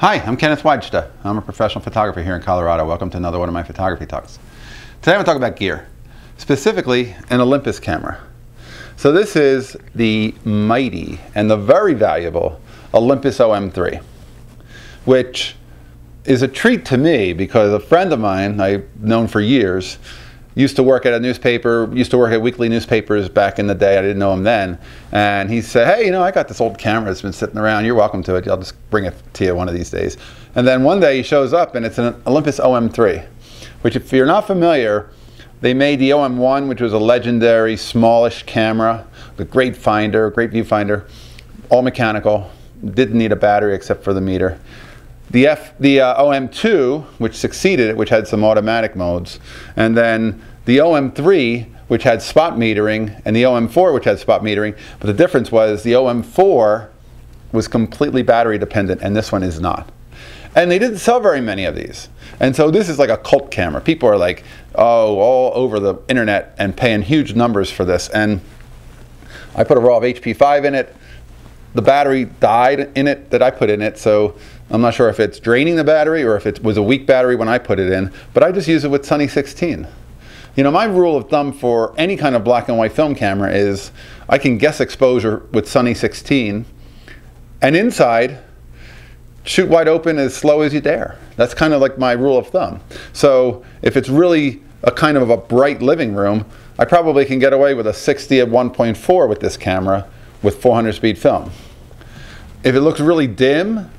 Hi, I'm Kenneth Wajda. I'm a professional photographer here in Colorado. Welcome to another one of my photography talks. Today I'm going to talk about gear, specifically an Olympus camera. So this is the mighty and the very valuable Olympus OM3, which is a treat to me because a friend of mine I've known for years used to work at a newspaper, used to work at weekly newspapers back in the day. I didn't know him then. And he said, hey, you know, I got this old camera that's been sitting around. You're welcome to it. I'll just bring it to you one of these days. And then one day he shows up and it's an Olympus OM3, which if you're not familiar, they made the OM1, which was a legendary smallish camera, a great finder, great viewfinder, all mechanical, didn't need a battery except for the meter. The, F, the uh, OM2, which succeeded it, which had some automatic modes, and then the OM3, which had spot metering, and the OM4, which had spot metering. But the difference was the OM4 was completely battery dependent, and this one is not. And they didn't sell very many of these. And so this is like a cult camera. People are like, oh, all over the internet and paying huge numbers for this. And I put a raw of HP5 in it. The battery died in it that I put in it, so I'm not sure if it's draining the battery or if it was a weak battery when I put it in, but I just use it with Sunny 16. You know, my rule of thumb for any kind of black and white film camera is I can guess exposure with Sunny 16 and inside shoot wide open as slow as you dare. That's kind of like my rule of thumb. So if it's really a kind of a bright living room, I probably can get away with a 60 at 1.4 with this camera with 400 speed film. If it looks really dim,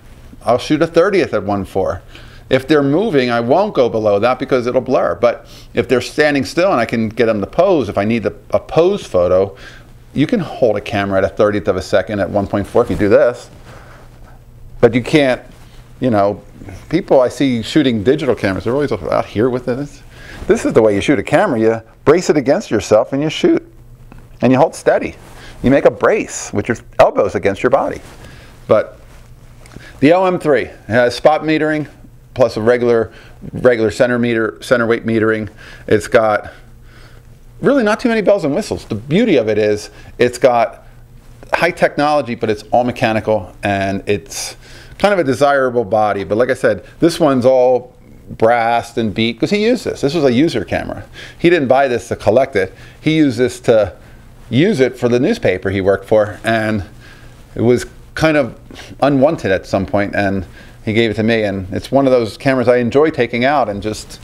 I'll shoot a 30th at 1.4. If they're moving, I won't go below that because it'll blur. But if they're standing still and I can get them to pose, if I need a pose photo, you can hold a camera at a 30th of a second at 1.4 if you do this. But you can't, you know, people I see shooting digital cameras, they're always out here with this. This is the way you shoot a camera. You brace it against yourself and you shoot. And you hold steady. You make a brace with your elbows against your body. But the OM3 has uh, spot metering plus a regular regular center meter center weight metering. It's got really not too many bells and whistles. The beauty of it is it's got high technology, but it's all mechanical and it's kind of a desirable body. But like I said, this one's all brassed and beat because he used this. This was a user camera. He didn't buy this to collect it. He used this to use it for the newspaper he worked for, and it was kind of unwanted at some point, and he gave it to me. And it's one of those cameras I enjoy taking out and just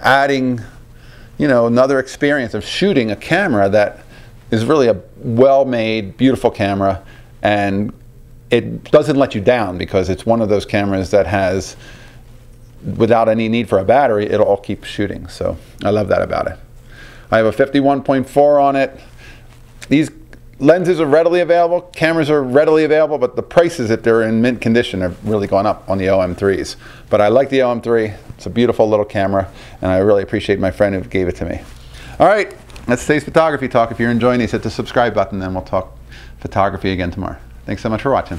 adding, you know, another experience of shooting a camera that is really a well-made, beautiful camera, and it doesn't let you down because it's one of those cameras that has, without any need for a battery, it'll all keep shooting. So I love that about it. I have a 51.4 on it. These lenses are readily available, cameras are readily available, but the prices, if they're in mint condition, are really going up on the OM3s. But I like the OM3. It's a beautiful little camera, and I really appreciate my friend who gave it to me. All right, that's today's photography talk. If you're enjoying these, hit the subscribe button, and we'll talk photography again tomorrow. Thanks so much for watching.